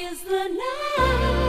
is the night.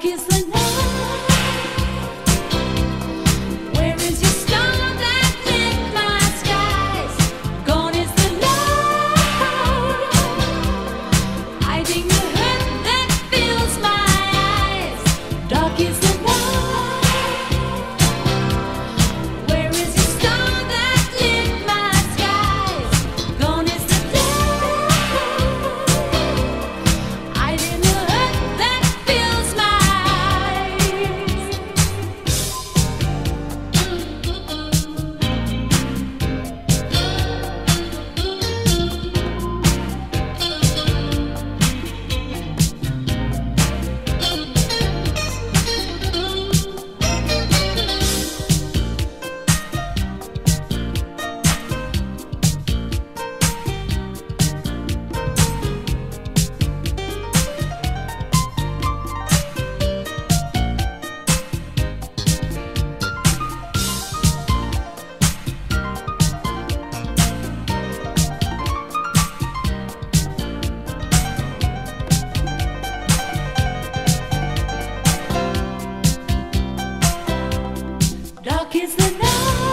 darkest know.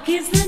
Rock is the